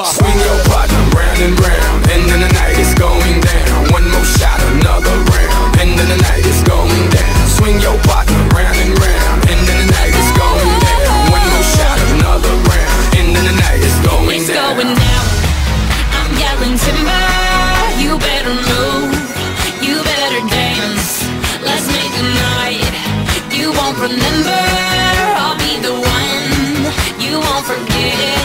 number. Swing your partner round and round, End of the night is going down. One more shot, another round, End of the night is going down. Swing your partner round and round, End of the night is going down. One more shot, another round, End of the night is going it's down. It's going down. I'm yelling timber. You better move. You better dance. Let's make a night you won't remember. I'll be the one you won't forget.